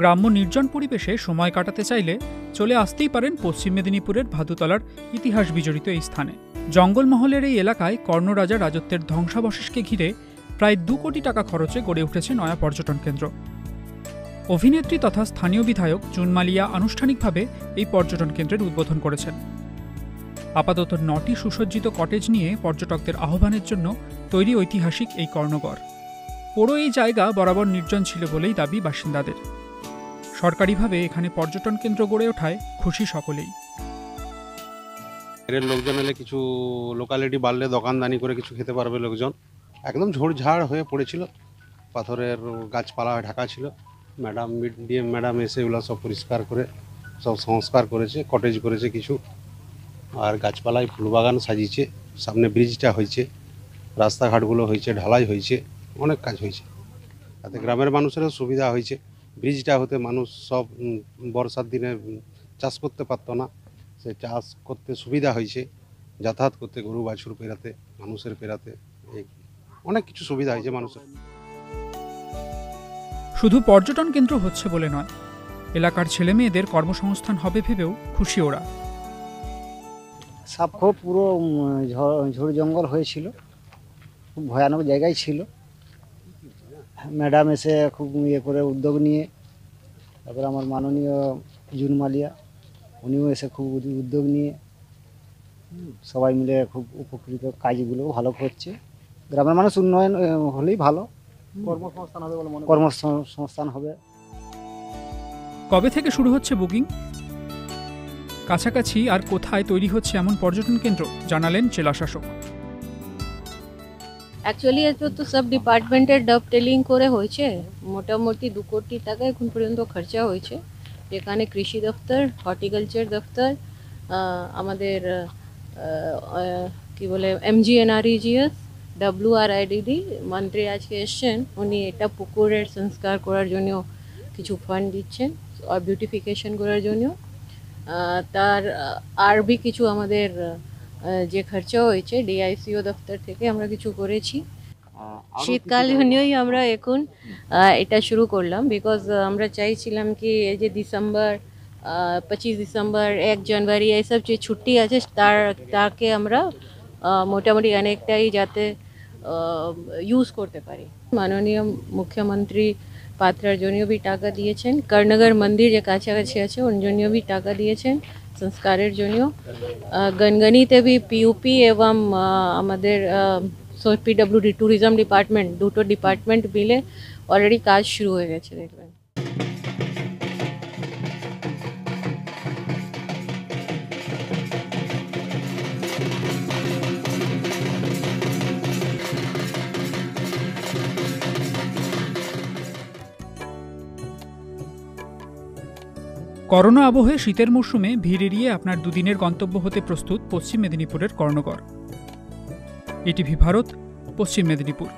গ্রাম্য নির্জন পরিবেশে সময় কাটাতে চাইলে চলে আসতেই পারেন পশ্চিম মেদিনীপুরের ভাদুতলার ইতিহাস বিজড়িত এই স্থানে। জঙ্গলমহলের এই এলাকায় কর্ণরাজা রাজত্বের ধ্বংসাবশেষকে ঘিরে প্রায় দু কোটি টাকা খরচে গড়ে উঠেছে নয়া পর্যটন কেন্দ্র। অভিনেত্রী তথা স্থানীয় বিধায়ক জুনমালিয়া আনুষ্ঠানিকভাবে এই পর্যটন কেন্দ্রের উদ্বোধন করেছেন। আপাতত নটি সুসজ্জিত কটেজ নিয়ে পর্যটকদের আহ্বানের জন্য তৈরি ঐতিহাসিক এই কর্ণগড়। পুরো এই জায়গা বরাবর নির্জন ছিল বলেই দাবি বাসিন্দাদের। সরকারিভাবে এখানে পর্যটন কেন্দ্র গড়ে ওঠায় খুশি সকলেই। এর লোকজন এলে কিছু লোকালিটি বাড়লে দোকানদানি করে কিছু খেতে পারবে লোকজন। একদম ঝোড়ঝাড় হয়ে পড়েছিল। পাথরের গাছপালা ঢাকা ছিল। ম্যাডাম মিড ডিএম ম্যাডাম এসে এগুলো সব পরিষ্কার করে, সব সংস্কার করেছে কটেজ করেছে কিছু। আর গাছপালায় ফুলবাগান সাজিয়েছে, সামনে ব্রিজটা হয়েছে, রাস্তাঘাটগুলো হয়েছে, ঢালাই হয়েছে, অনেক কাজ হয়েছে। তাতে গ্রামের মানুষেরও সুবিধা হয়েছে। ব্রিজটা হতে মানুষ সব বর্ষার দিনে চাষ করতে পারতো না। সে চাষ করতে সুবিধা হয়েছে যাতায়াত করতে গরু বাছুর পেরাতে মানুষের পেরাতে এই অনেক কিছু সুবিধা হয়েছে মানুষের। শুধু পর্যটন কেন্দ্র হচ্ছে বলে নয় এলাকার ছেলে মেয়েদের কর্মসংস্থান হবে ভেবেও খুশি ওরা। সাপখোপ পুরো ঝোড় জঙ্গল হয়েছিল খুব ভয়ানক জায়গায় ছিল। ম্যাডাম এসে খুব ইয়ে করে উদ্যোগ নিয়ে তারপরে আমার মাননীয় জুন মালিয়া উনিও এসে খুব উদ্যোগ নিয়ে সবাই মিলে খুব উপকৃত কাজগুলো ভালো করছে। গ্রামের মানুষ উন্নয়ন হলেই ভালো। কর্মসংস্থান হবে বলে মনে কর্মসংস্থান হবে। কবে থেকে শুরু হচ্ছে বুকিং? কাছাকাছি আর কোথায় তৈরি হচ্ছে এমন পর্যটন কেন্দ্র? জানালেন জেলাশাসক অ্যাকচুয়ালি এটা তো সব ডিপার্টমেন্টের ডাব টেলিং করে হয়েছে। মোটামুটি দু কোটি টাকা এখন পর্যন্ত খরচা হয়েছে। যেখানে কৃষি দপ্তর হর্টিকালচার দপ্তর আমাদের কি বলে এমজিএনআরইজিএস ডাব্লিউ আর আইডিডি মন্ত্রী আজকে এসছেন। উনি এটা পুকুরের সংস্কার করার জন্য কিছু ফান্ড দিচ্ছেন আর বিউটিফিকেশন করার জন্য। তার আর বি কিছু আমাদের যে খরচা হয়েছে ডিআইসিও দপ্তর থেকে আমরা কিছু করেছি। শীতকাল জন্যই আমরা এখন আহ, এটা শুরু করলাম বিকজ আমরা চাইছিলাম কি এই যে ডিসেম্বর পঁচিশ ডিসেম্বর এক জানুয়ারি এইসব যে ছুটি আছে তার তাকে আমরা আহ, মোটামুটি অনেকটাই যাতে ইউজ করতে পারি। মাননীয় মুখ্যমন্ত্রী পাত্রার জন্যও বি টাকা দিয়েছেন কর্ণগর মন্দির যে কাছাকাছি আছে ওর জন্যও বি টাকা দিয়েছেন। সংস্কারের জন্য আহ, গনগনিতে বি পিউপি এবং আহ, আমাদের পিডব্লিউডি ট্যুরিজম ডিপার্টমেন্ট দুটো ডিপার্টমেন্ট মিলে অলরেডি কাজ শুরু হয়ে গেছে দেখবেন করোনা আবহে শীতের মরশুমে ভিড় এড়িয়ে আপনার দুদিনের গন্তব্য হতে প্রস্তুত পশ্চিম মেদিনীপুরের কর্ণগড় এটিভি ভারত, পশ্চিম মেদিনীপুর।